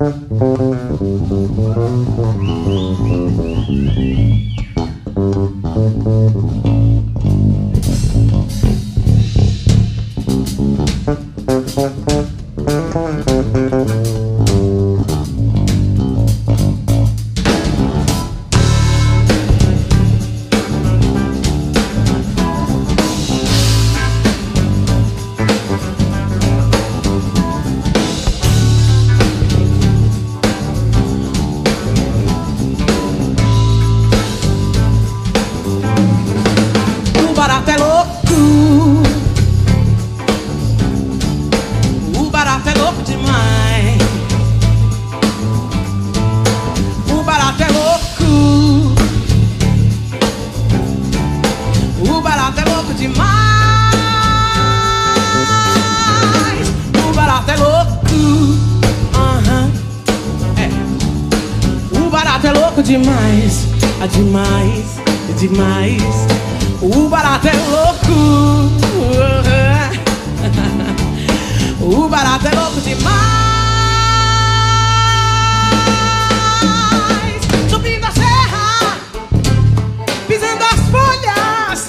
O louco demais. É demais. É demais. O barato é louco. O barato é louco demais. Subindo a serra, pisando as folhas,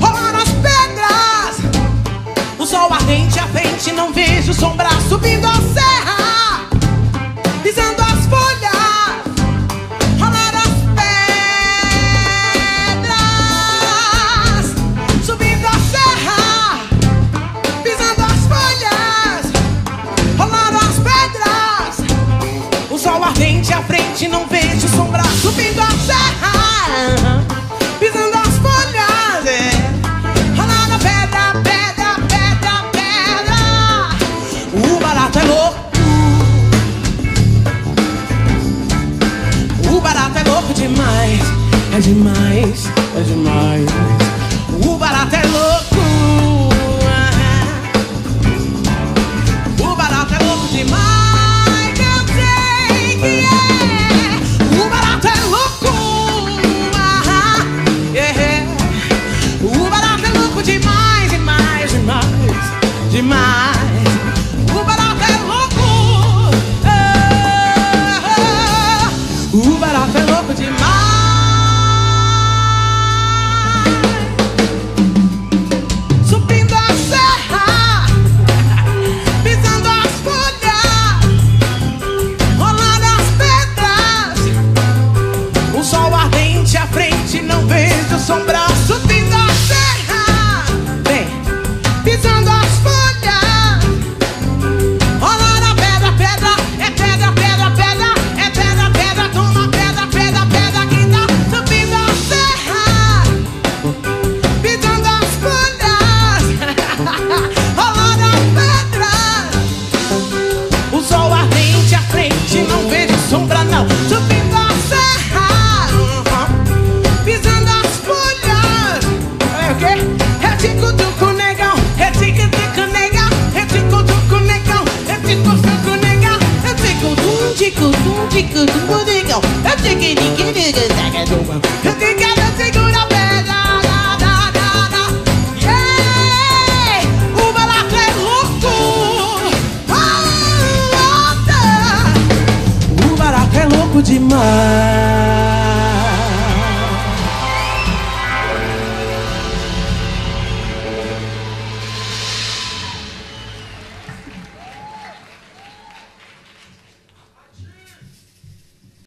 rolando as pedras. O sol ardente à frente, não vejo sombra subindo a serra, sol ardente à frente, não vejo sombra subindo a serra, pisando as folhas, é. rolando pedra, pedra, pedra, pedra. O barato é louco. O barato é louco demais, é demais. Demais. O barato é louco. ah, O barato tico-tum, negão. É tico-tico, negão. É tico-tico, segura a pedra. da, da, da. Ei, o barato é louco. Ah, tá. O barato é louco demais.